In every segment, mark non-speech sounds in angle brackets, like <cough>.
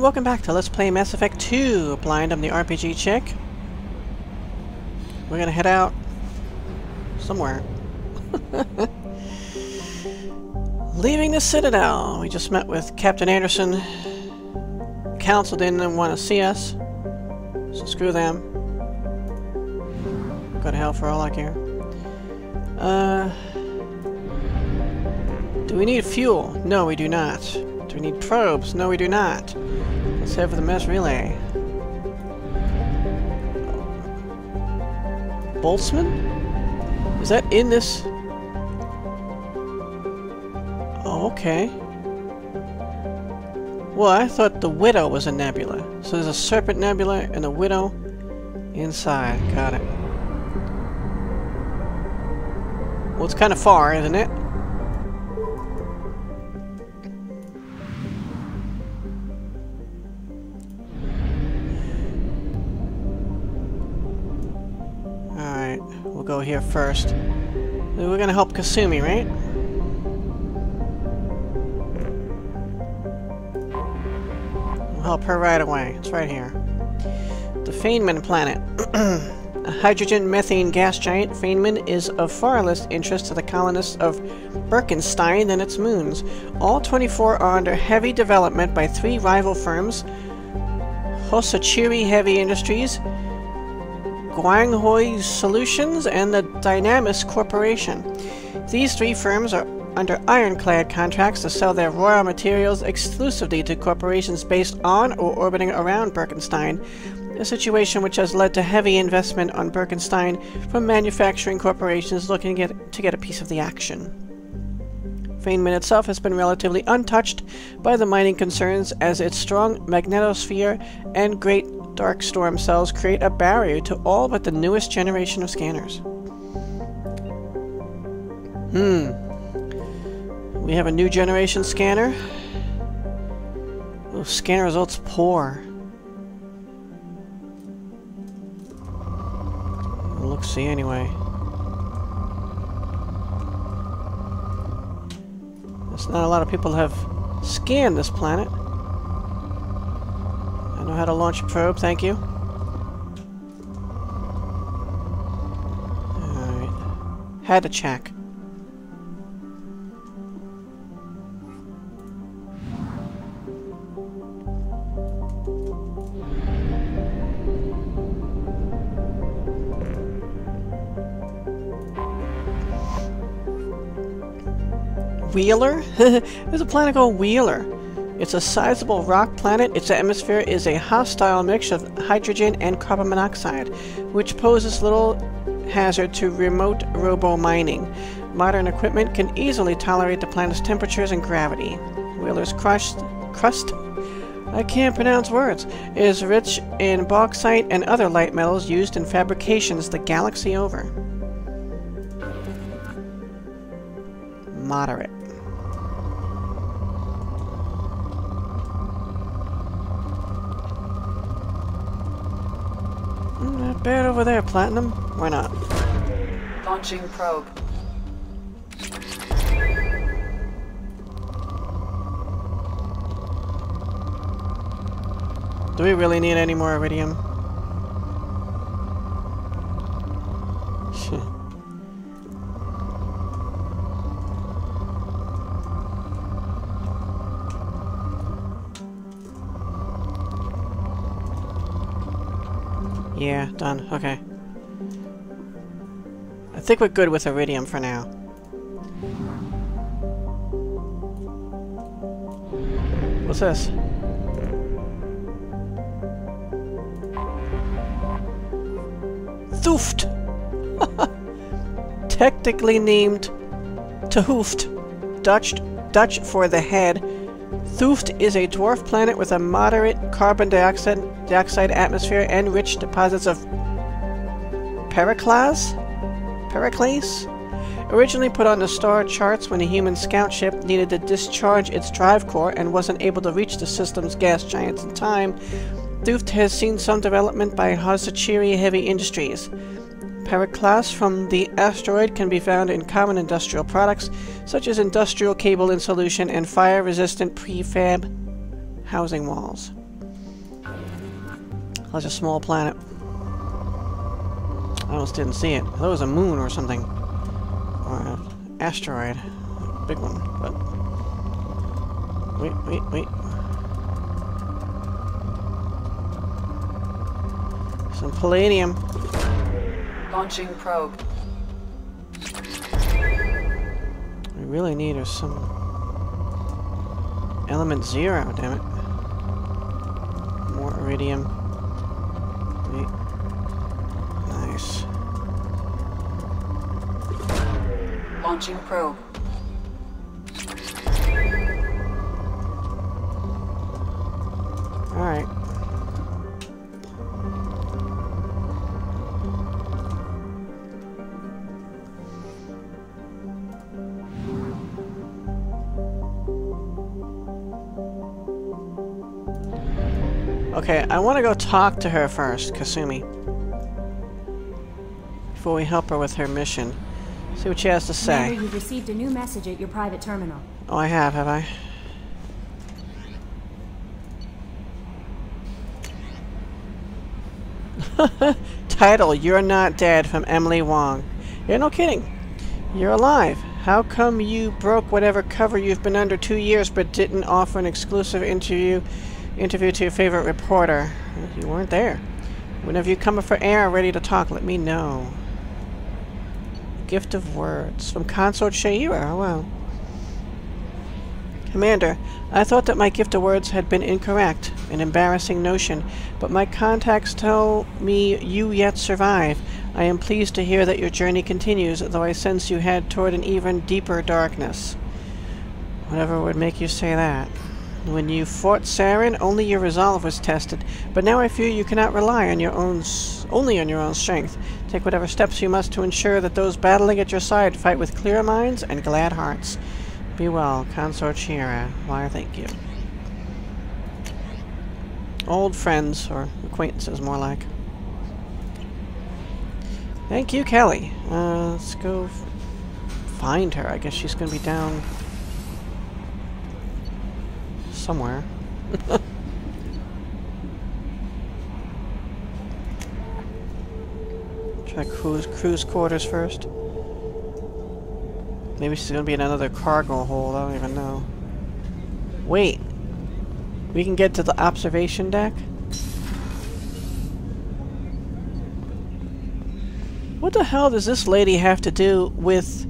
welcome back to Let's Play Mass Effect 2. Blind, I'm the RPG chick. We're gonna head out somewhere. <laughs> Leaving the Citadel. We just met with Captain Anderson. Council didn't want to see us, so screw them. Go to hell for all I care. Uh, do we need fuel? No, we do not. Do we need probes? No, we do not. Head for the mass relay. Boltzmann? Is that in this? Oh, okay. Well, I thought the Widow was a nebula. So there's a Serpent Nebula and a Widow inside. Got it. Well, it's kind of far, isn't it? Here first. We're gonna help Kasumi, right? We'll help her right away. It's right here. The Feynman planet. <clears throat> A hydrogen methane gas giant, Feynman is of far less interest to the colonists of Birkenstein than its moons. All 24 are under heavy development by three rival firms Hosachiri Heavy Industries, Guanghui Solutions, and the Dynamis Corporation. These three firms are under ironclad contracts to sell their raw materials exclusively to corporations based on or orbiting around Birkenstein, a situation which has led to heavy investment on Birkenstein from manufacturing corporations looking get, to get a piece of the action. Feynman itself has been relatively untouched by the mining concerns as its strong magnetosphere and great dark storm cells create a barrier to all but the newest generation of scanners. Hmm. We have a new generation scanner. Oh, scanner results poor. Look, see anyway. There's not a lot of people have scanned this planet. I know how to launch a probe, thank you. Alright. Had to check. Wheeler? <laughs> There's a planet called Wheeler. It's a sizable rock planet. Its atmosphere is a hostile mix of hydrogen and carbon monoxide, which poses little hazard to remote robo-mining. Modern equipment can easily tolerate the planet's temperatures and gravity. Wheeler's crust, crust I can't pronounce words, is rich in bauxite and other light metals used in fabrications the galaxy over. Moderate. Bad over there, Platinum. Why not? Launching probe. Do we really need any more iridium? Yeah, done. Okay. I think we're good with iridium for now. What's this? Thuft! <laughs> Technically named Tehooft, Dutch, Dutch for the head. Thuft is a dwarf planet with a moderate carbon dioxide, dioxide atmosphere and rich deposits of Periclase? Periclase? Originally put on the star charts when a human scout ship needed to discharge its drive core and wasn't able to reach the system's gas giants in time, Thuft has seen some development by Hosachiri Heavy Industries. Periclase from the asteroid can be found in common industrial products, such as industrial cable insulation and fire-resistant prefab housing walls. That's a small planet. I almost didn't see it. It was a moon or something. Or an asteroid. A big one, but... Wait, wait, wait. Some palladium. Launching probe. We really need is some... Element zero, damn it. More iridium. Wait. Nice. Launching probe. Okay, I want to go talk to her first, Kasumi. Before we help her with her mission. See what she has to say. You've received a new message at your private terminal. Oh, I have, have I? <laughs> Title, You're Not Dead from Emily Wong. Yeah, no kidding. You're alive. How come you broke whatever cover you've been under two years but didn't offer an exclusive interview interview to your favorite reporter? You weren't there. Whenever you come up for air ready to talk, let me know. Gift of words from Consort Sha'ira. Oh. Commander, I thought that my gift of words had been incorrect, an embarrassing notion, but my contacts tell me you yet survive. I am pleased to hear that your journey continues, though I sense you head toward an even deeper darkness. Whatever would make you say that. When you fought Saren, only your resolve was tested, but now I fear you cannot rely on your own only on your own strength. Take whatever steps you must to ensure that those battling at your side fight with clear minds and glad hearts. Be well, Consort Shira. Why, thank you. Old friends, or acquaintances, more like. Thank you, Kelly. Uh, let's go find her. I guess she's gonna be down somewhere. <laughs> Check cruise, cruise quarters first. Maybe she's gonna be in another cargo hold, I don't even know. Wait! We can get to the observation deck? What the hell does this lady have to do with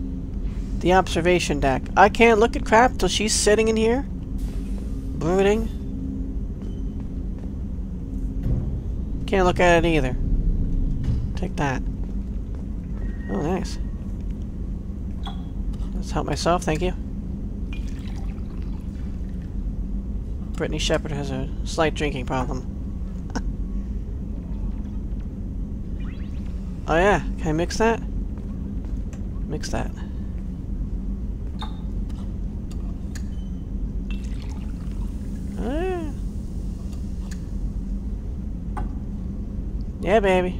the observation deck? I can't look at crap till she's sitting in here? Brooding? Can't look at it either. Take that. Oh, nice. Let's help myself, thank you. Brittany Shepard has a slight drinking problem. <laughs> oh yeah, can I mix that? Mix that. Oh yeah. Yeah, baby.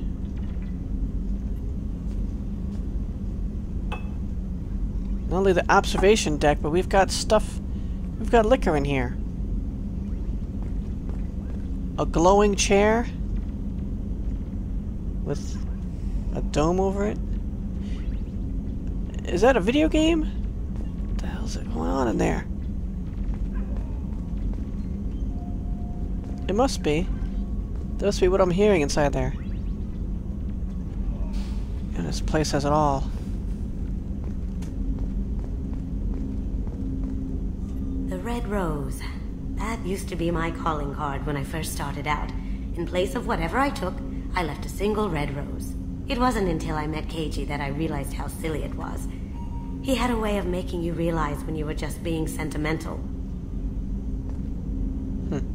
Not only the observation deck, but we've got stuff... We've got liquor in here. A glowing chair with a dome over it. Is that a video game? What the hell's going on in there? It must be. That must be what I'm hearing inside there. This place has it all. The Red Rose. That used to be my calling card when I first started out. In place of whatever I took, I left a single red rose. It wasn't until I met Keiji that I realized how silly it was. He had a way of making you realize when you were just being sentimental. Hmm.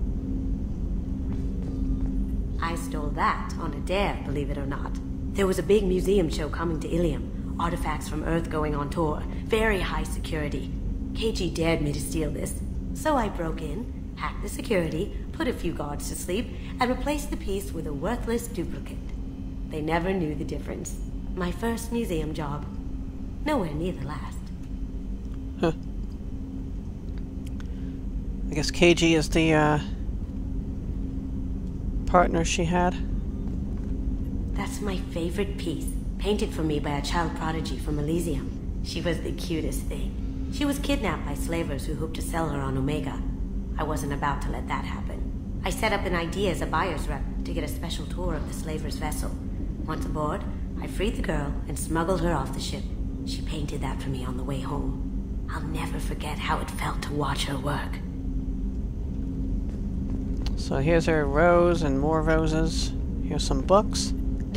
I stole that on a dare, believe it or not. There was a big museum show coming to Ilium. Artifacts from Earth going on tour. Very high security. Keiji dared me to steal this. So I broke in, hacked the security, put a few guards to sleep, and replaced the piece with a worthless duplicate. They never knew the difference. My first museum job. Nowhere near the last. Huh. I guess Keiji is the, uh, partner she had. That's my favorite piece, painted for me by a child prodigy from Elysium. She was the cutest thing. She was kidnapped by slavers who hoped to sell her on Omega. I wasn't about to let that happen. I set up an idea as a buyer's rep to get a special tour of the slaver's vessel. Once aboard, I freed the girl and smuggled her off the ship. She painted that for me on the way home. I'll never forget how it felt to watch her work. So here's her rose and more roses. Here's some books.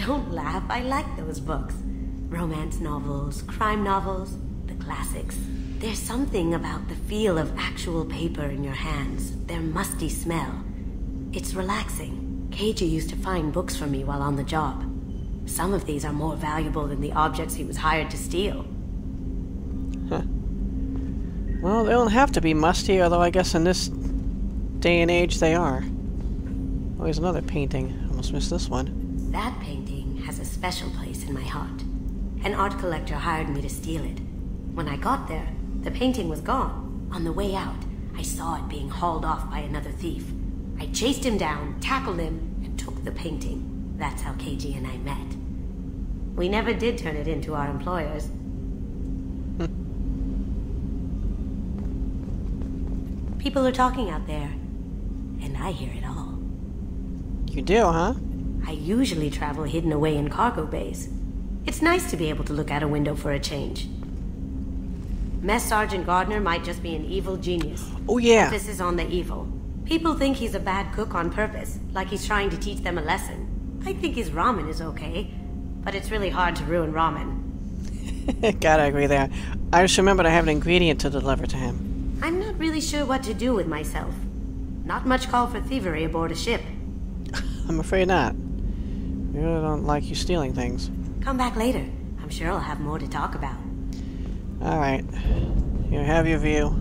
Don't laugh, I like those books. Romance novels, crime novels, the classics. There's something about the feel of actual paper in your hands, their musty smell. It's relaxing. Keiji used to find books for me while on the job. Some of these are more valuable than the objects he was hired to steal. Well, they don't have to be musty, although I guess in this day and age they are. Oh, here's another painting. Almost missed this one. That painting special place in my heart. An art collector hired me to steal it. When I got there, the painting was gone. On the way out, I saw it being hauled off by another thief. I chased him down, tackled him, and took the painting. That's how Keiji and I met. We never did turn it in to our employers. <laughs> People are talking out there, and I hear it all. You do, huh? I usually travel hidden away in cargo bays. It's nice to be able to look out a window for a change. Mess Sergeant Gardner might just be an evil genius. Oh, yeah. This is on the evil. People think he's a bad cook on purpose, like he's trying to teach them a lesson. I think his ramen is okay, but it's really hard to ruin ramen. <laughs> Gotta agree there. I just remembered I have an ingredient to deliver to him. I'm not really sure what to do with myself. Not much call for thievery aboard a ship. <laughs> I'm afraid not. I really don't like you stealing things. Come back later. I'm sure I'll have more to talk about. Alright. You have your view.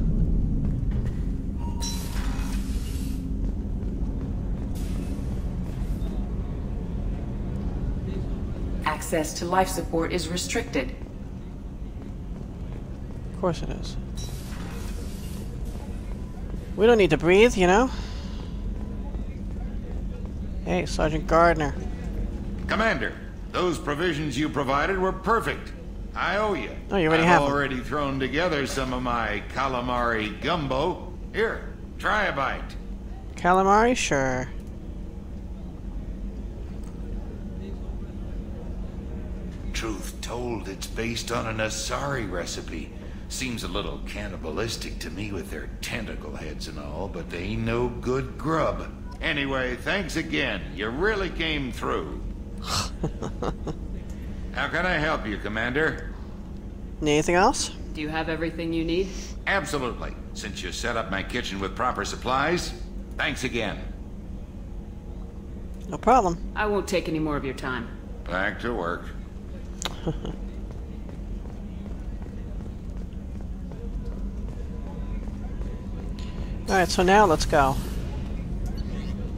Access to life support is restricted. Of course it is. We don't need to breathe, you know? Hey, Sergeant Gardner. Commander, those provisions you provided were perfect. I owe you. Oh, you already I've have 'em. already thrown together some of my calamari gumbo. Here, try a bite. Calamari? Sure. Truth told, it's based on an Asari recipe. Seems a little cannibalistic to me with their tentacle heads and all, but they ain't no good grub. Anyway, thanks again. You really came through. <laughs> How can I help you, Commander? Anything else? Do you have everything you need? Absolutely. Since you set up my kitchen with proper supplies, thanks again. No problem. I won't take any more of your time. Back to work. <laughs> Alright, so now let's go.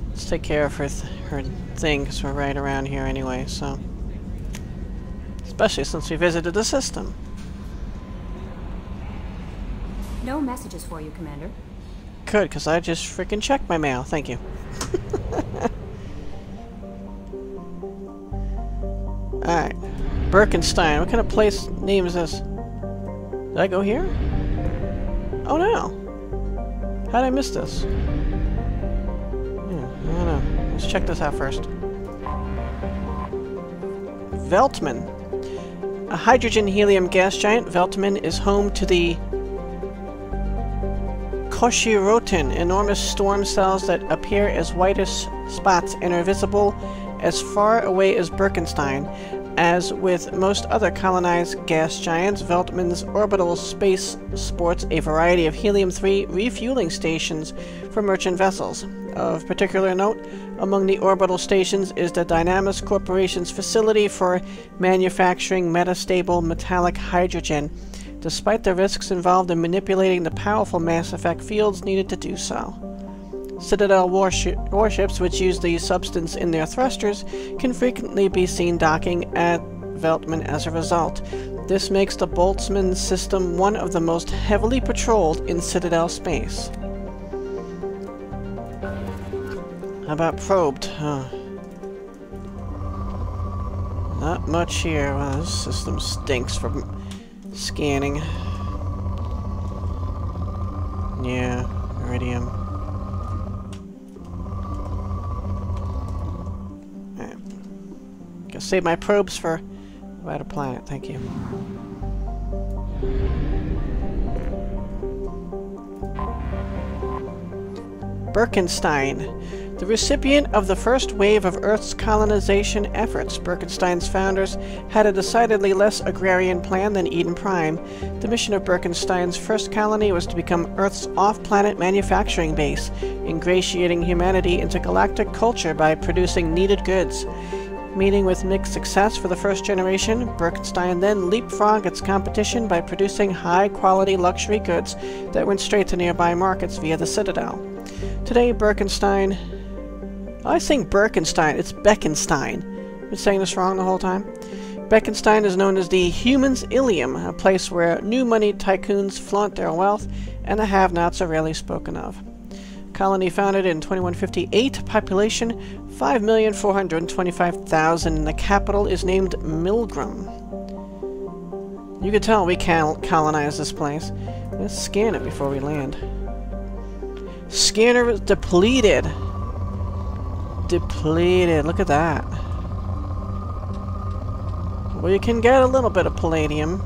Let's take care of her, th her thing, because we're right around here anyway, so... Especially since we visited the system. No messages for you, Commander. Good, because I just freaking checked my mail. Thank you. <laughs> Alright. Birkenstein. What kind of place name is this? Did I go here? Oh no. How did I miss this? Hmm, I don't know. Let's check this out first. Veltman. A hydrogen-helium gas giant, Veltman is home to the Koshirotin, enormous storm cells that appear as whitish spots and are visible as far away as Birkenstein. As with most other colonized gas giants, Veltman's orbital space sports a variety of helium-3 refueling stations for merchant vessels. Of particular note, among the orbital stations is the Dynamis Corporation's facility for manufacturing metastable metallic hydrogen, despite the risks involved in manipulating the powerful mass effect fields needed to do so. Citadel warshi warships, which use the substance in their thrusters, can frequently be seen docking at Veltman as a result. This makes the Boltzmann system one of the most heavily patrolled in Citadel space. How about probed? Huh. Not much here. Well, this system stinks from scanning. Yeah, iridium. Alright. Gotta save my probes for about a planet, thank you. Birkenstein. The recipient of the first wave of Earth's colonization efforts, Birkenstein's founders had a decidedly less agrarian plan than Eden Prime. The mission of Birkenstein's first colony was to become Earth's off-planet manufacturing base, ingratiating humanity into galactic culture by producing needed goods. Meeting with mixed success for the first generation, Birkenstein then leapfrogged its competition by producing high-quality luxury goods that went straight to nearby markets via the Citadel. Today, Birkenstein... I think Birkenstein, it's Bekenstein. I've been saying this wrong the whole time. Bekenstein is known as the Human's Ilium, a place where new money tycoons flaunt their wealth and the have-nots are rarely spoken of. Colony founded in 2158, population 5,425,000, and the capital is named Milgram. You can tell we can't colonize this place. Let's scan it before we land. Scanner is depleted. Depleted. Look at that. Well, you can get a little bit of palladium.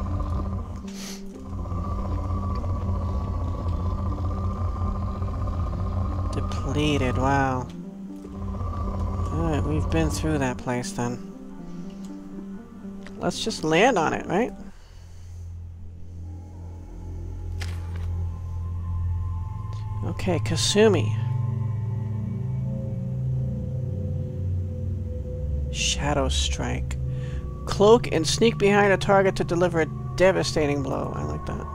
Depleted, wow. Alright, we've been through that place then. Let's just land on it, right? Okay, Kasumi. Shadow Strike. Cloak and sneak behind a target to deliver a devastating blow. I like that.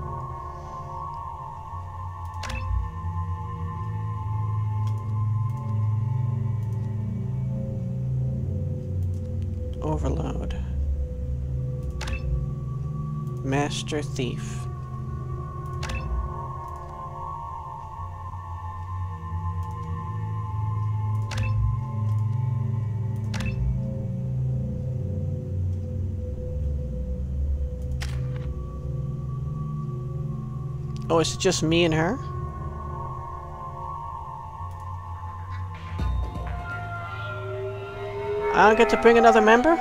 Overload. Master Thief. Oh, is it just me and her? I don't get to bring another member?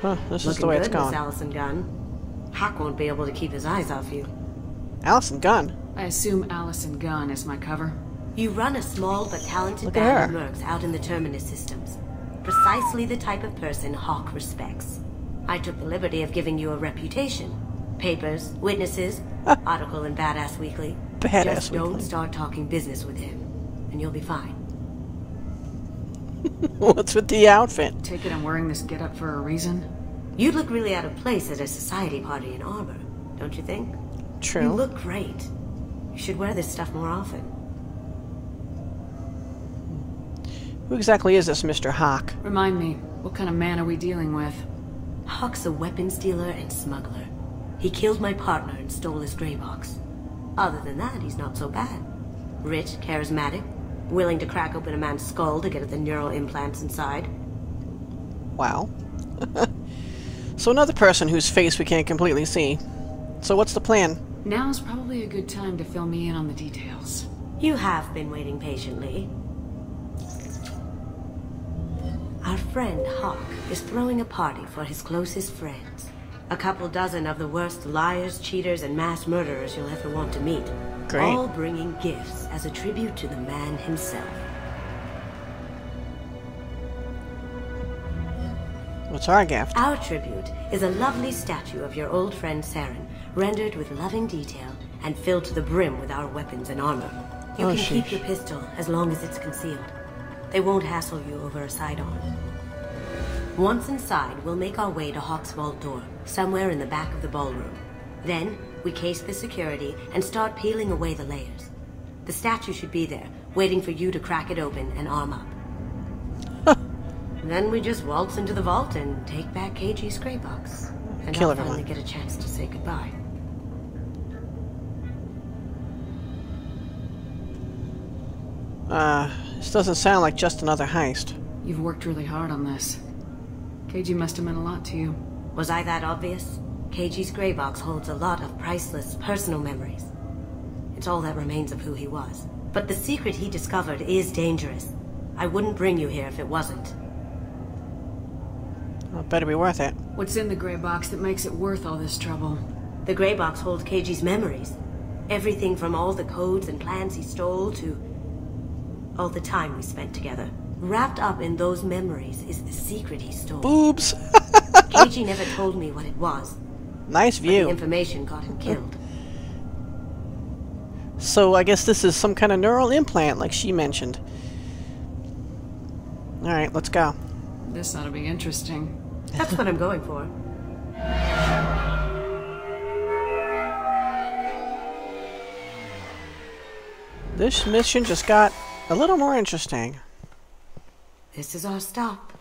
Huh, this Looking is the way good, it's going. Miss Allison Gunn. Hock won't be able to keep his eyes off you. Allison Gunn. I assume Allison Gunn is my cover. You run a small but talented Look band of her. mercs out in the Terminus systems. Precisely the type of person Hock respects. I took the liberty of giving you a reputation. Papers, witnesses, <laughs> article in Badass Weekly. Badass Just don't start talking business with him, and you'll be fine. <laughs> What's with the outfit? Take it I'm wearing this getup for a reason? You'd look really out of place at a society party in armor, don't you think? True. You look great. You should wear this stuff more often. Who exactly is this Mr. Hock? Remind me, what kind of man are we dealing with? Hock's a weapons dealer and smuggler. He killed my partner and stole his gray box. Other than that, he's not so bad. Rich, charismatic, willing to crack open a man's skull to get at the neural implants inside. Wow. <laughs> so another person whose face we can't completely see. So what's the plan? Now's probably a good time to fill me in on the details. You have been waiting patiently. Our friend Hock is throwing a party for his closest friends. A couple dozen of the worst liars, cheaters, and mass murderers you'll ever want to meet. Great. All bringing gifts as a tribute to the man himself. What's our gift? Our tribute is a lovely statue of your old friend Saren, rendered with loving detail and filled to the brim with our weapons and armor. You Oh, can keep your pistol as long as it's concealed. They won't hassle you over a sidearm. Once inside, we'll make our way to Hock's vault door, somewhere in the back of the ballroom. Then, we case the security and start peeling away the layers. The statue should be there, waiting for you to crack it open and arm up. <laughs> then we just waltz into the vault and take back Keiji's gray box. And Kill I'll everyone. finally get a chance to say goodbye. Uh, this doesn't sound like just another heist. You've worked really hard on this. Keiji must have meant a lot to you. Was I that obvious? Keiji's gray box holds a lot of priceless personal memories. It's all that remains of who he was. But the secret he discovered is dangerous. I wouldn't bring you here if it wasn't. Well, it better be worth it. What's in the gray box that makes it worth all this trouble? The gray box holds Keiji's memories. Everything from all the codes and plans he stole to all the time we spent together. Wrapped up in those memories is the secret he stole. Boobs! <laughs> Keiji <laughs> never told me what it was. nice but The view. information got him killed. So I guess this is some kind of neural implant, like she mentioned. Alright, let's go. This ought to be interesting. That's what I'm going for. <laughs> This mission just got a little more interesting. This is our stop.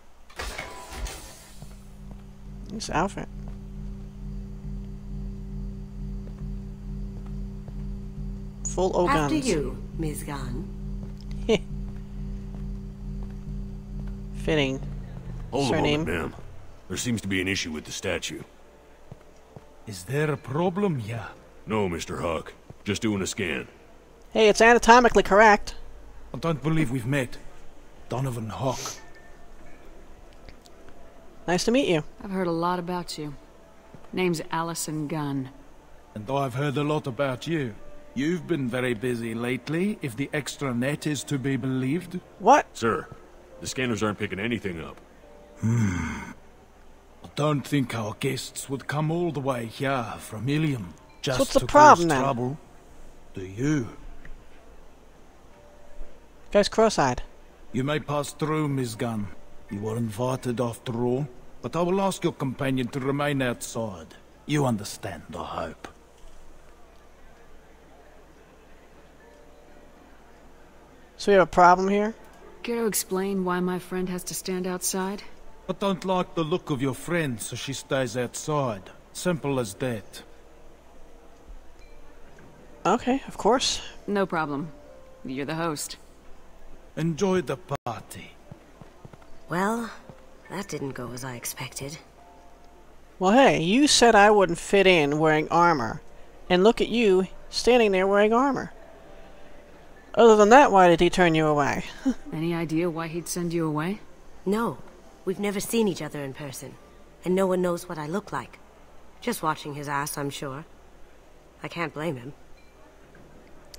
This outfit. Full O After guns. you, Ms. Gunn. <laughs> Fitting. Hold Surname? a moment, ma'am. There seems to be an issue with the statue. Is there a problem here? No, Mr. Hock. Just doing a scan. Hey, it's anatomically correct. I don't believe we've met. Donovan Hock. Nice to meet you. I've heard a lot about you. Name's Allison Gunn. And though I've heard a lot about you. You've been very busy lately, if the extranet is to be believed. What? Sir, the scanners aren't picking anything up. Hmm. I don't think our guests would come all the way here from Ilium just what's the to problem cause then? trouble. Do you? Guy's cross-eyed. You may pass through, Miss Gunn. You were invited after all. But I will ask your companion to remain outside. You understand, I hope. So we have a problem here? Care to explain why my friend has to stand outside? I don't like the look of your friend, so she stays outside. Simple as that. Okay, of course. No problem. You're the host. Enjoy the party. Well, that didn't go as I expected. Well, hey, you said I wouldn't fit in wearing armor. And look at you, standing there wearing armor. Other than that, why did he turn you away? <laughs> Any idea why he'd send you away? No, we've never seen each other in person. And no one knows what I look like. Just watching his ass, I'm sure. I can't blame him.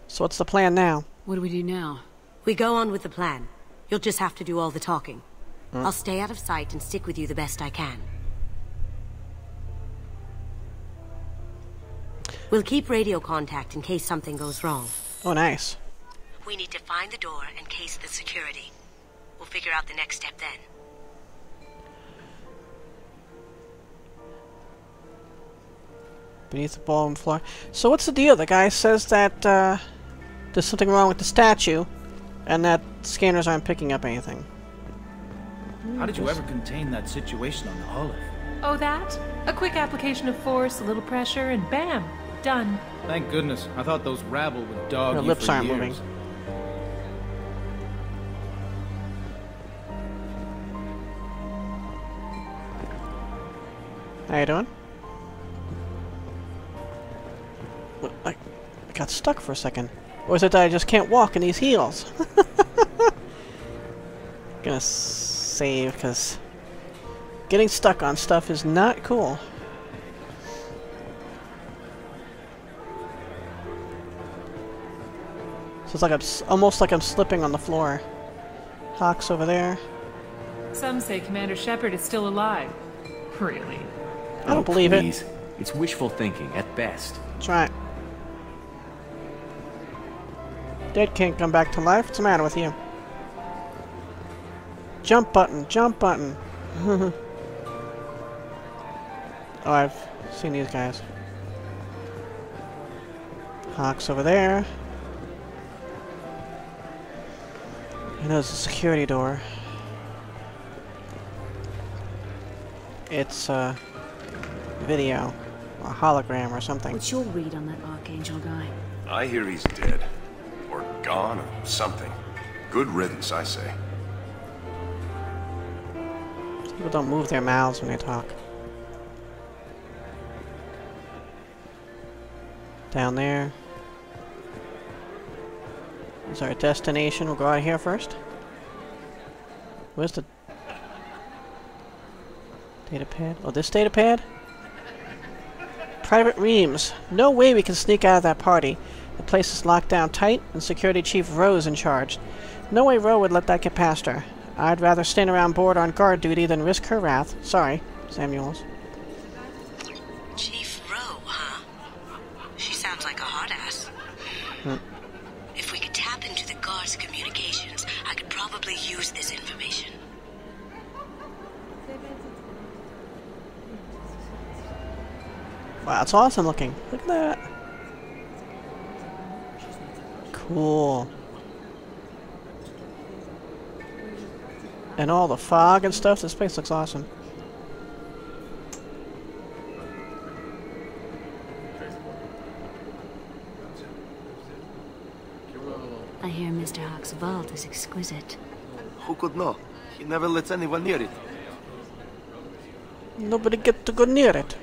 So what's the plan now? What do we do now? We go on with the plan. You'll just have to do all the talking. I'll stay out of sight and stick with you the best I can. We'll keep radio contact in case something goes wrong. Oh, nice. We need to find the door and case the security. We'll figure out the next step then. Beneath the ballroom floor. So what's the deal? The guy says that, uh, there's something wrong with the statue, and that scanners aren't picking up anything. How did you ever contain that situation on the Olive? Oh, that? A quick application of force, a little pressure, and bam! Done. Thank goodness. I thought those rabble would dog Her you lips for aren't years. moving. How you doing? What, I, I got stuck for a second. Or is it that I just can't walk in these heels? <laughs> Gonna save, because getting stuck on stuff is not cool. So it's like I'm s- almost like I'm slipping on the floor. Hock's over there. Some say Commander Shepard is still alive. Really? I don't oh, believe it. It's wishful thinking at best. That's right. Dead can't come back to life. What's the matter with you? Jump button, jump button. <laughs> oh, I've seen these guys. Hock's over there. And there's a security door. It's a video, a hologram or something. What's your read on that Archangel guy? I hear he's dead. Or something. Good riddance, I say. People don't move their mouths when they talk. Down there. Is our destination. We'll go out here first. Where's the data pad? Oh, this data pad? Private Reams. No way we can sneak out of that party. The place is locked down tight, and Security Chief Rowe's in charge. No way Rowe would let that get past her. I'd rather stand around board on guard duty than risk her wrath. Sorry, Samuels. Chief Rowe, huh? She sounds like a hot ass. Hmm. If we could tap into the guard's communications, I could probably use this information. Wow, it's awesome looking. Look at that. Cool. And all the fog and stuff. This place looks awesome. I hear Mr. Hock's vault is exquisite. Who could know? He never lets anyone near it. Nobody get to go near it.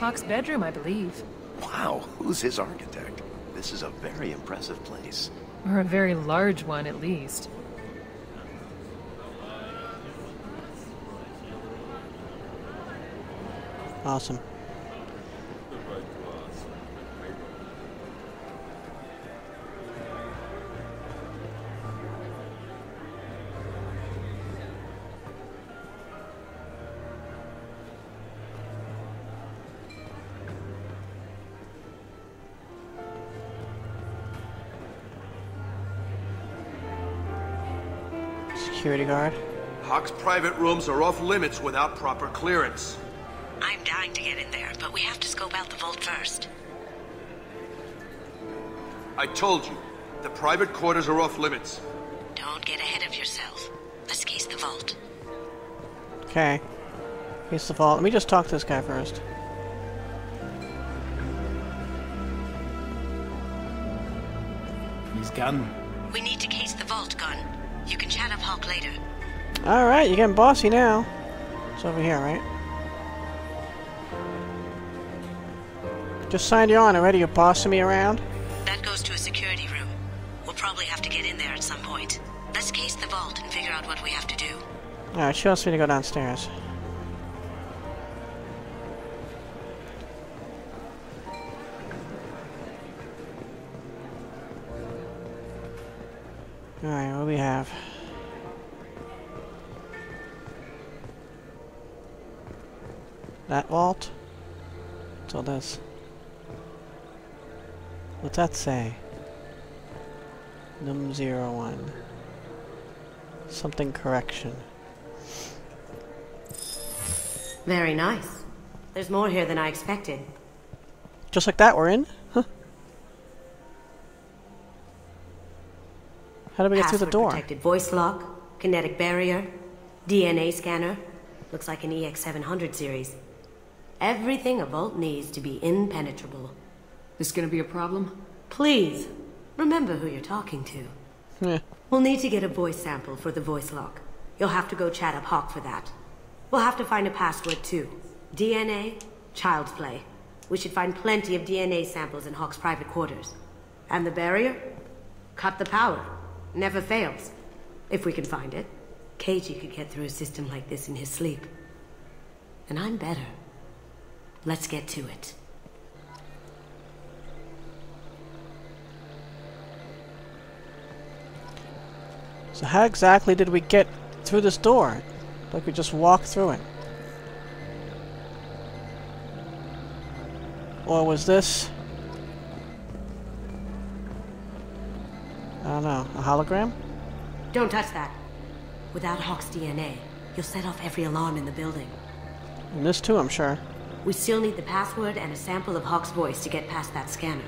Hock's bedroom, I believe. Wow, who's his architect? This is a very impressive place. Or a very large one, at least. Awesome. Security guard. Hock's private rooms are off limits without proper clearance. I'm dying to get in there, but we have to scope out the vault first. I told you, the private quarters are off limits. Don't get ahead of yourself. Let's case the vault. Okay. Here's the vault. Let me just talk to this guy first. He's gone. We need to Alright, you're getting bossy now. It's over here, right? Just signed you on already, you're bossing me around? That goes to a security room. We'll probably have to get in there at some point. Let's case the vault and figure out what we have to do. Alright, she wants me to go downstairs. Alright, what do we have? That vault? What's all this? What's that say? Num zero one. Something correction. Very nice. There's more here than I expected. Just like that, we're in? Huh. How do we get through the door? Protected voice lock, kinetic barrier, DNA scanner. Looks like an EX700 series. Everything a vault needs to be impenetrable. This gonna be a problem? Please, remember who you're talking to. Yeah. We'll need to get a voice sample for the voice lock. You'll have to go chat up Hock for that. We'll have to find a password too. DNA, child's play. We should find plenty of DNA samples in Hock's private quarters. And the barrier? Cut the power. Never fails. If we can find it. Keiji could get through a system like this in his sleep. And I'm better. Let's get to it. So how exactly did we get through this door? Like we just walked through it. Or was this... I don't know, a hologram? Don't touch that. Without Hock's DNA, you'll set off every alarm in the building. And this too, I'm sure. We still need the password and a sample of Hock's voice to get past that scanner.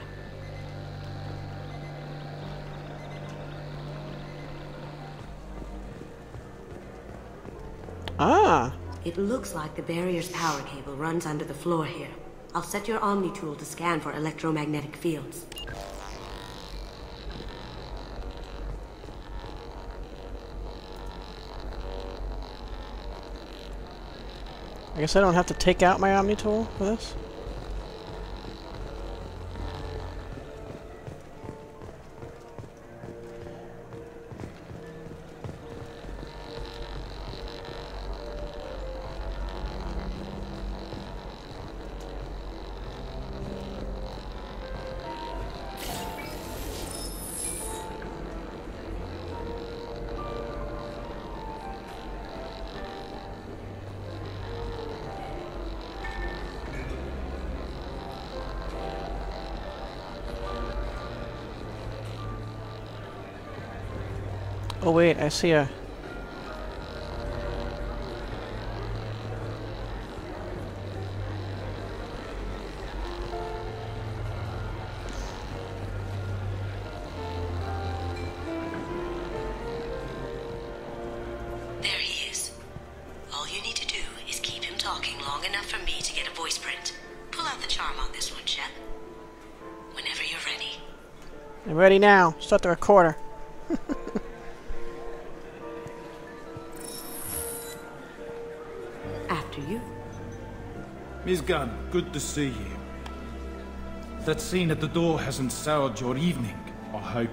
Ah! It looks like the barrier's power cable runs under the floor here. I'll set your Omni tool to scan for electromagnetic fields. I guess I don't have to take out my Omni tool for this. See a... There he is. All you need to do is keep him talking long enough for me to get a voice print. Pull out the charm on this one, Shep. Whenever you're ready. I'm ready now. Start the recorder. Miss Gunn, good to see you. That scene at the door hasn't soured your evening, I hope.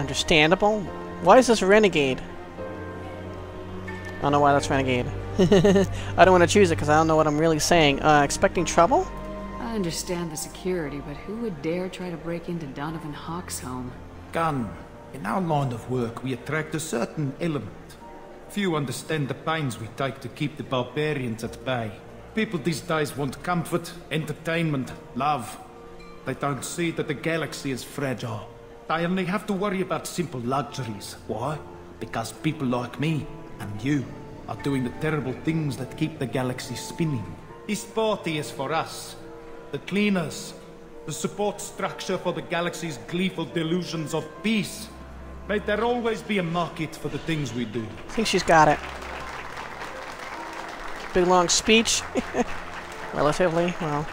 Understandable. Why is this Renegade? I don't know why that's Renegade. <laughs> I don't want to choose it because I don't know what I'm really saying. Uh, expecting trouble? I understand the security, but who would dare try to break into Donovan Hock's home? Gunn, in our line of work, we attract a certain element. Few understand the pains we take to keep the barbarians at bay. People these days want comfort, entertainment, love. They don't see that the galaxy is fragile. They only have to worry about simple luxuries. Why? Because people like me and you are doing the terrible things that keep the galaxy spinning. This party is for us, the cleaners, the support structure for the galaxy's gleeful delusions of peace. May there always be a market for the things we do. I think she's got it. Big long speech. <laughs> Relatively, well.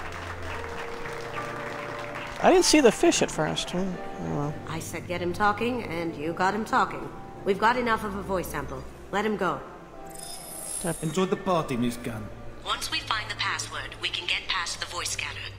I didn't see the fish at first. Hmm, Oh, well. I said get him talking, and you got him talking. We've got enough of a voice sample. Let him go. Enjoy the party, Miss Gunn. Once we find the password, we can get past the voice scanner.